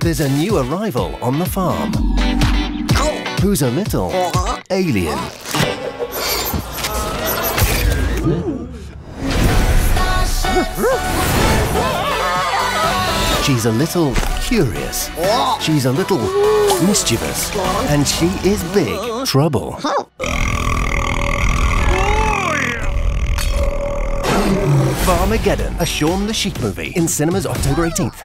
There's a new arrival on the farm. Who's a little alien. She's a little curious. She's a little mischievous. And she is big trouble. Farmageddon, a Shaun the Sheep movie in cinemas October 18th.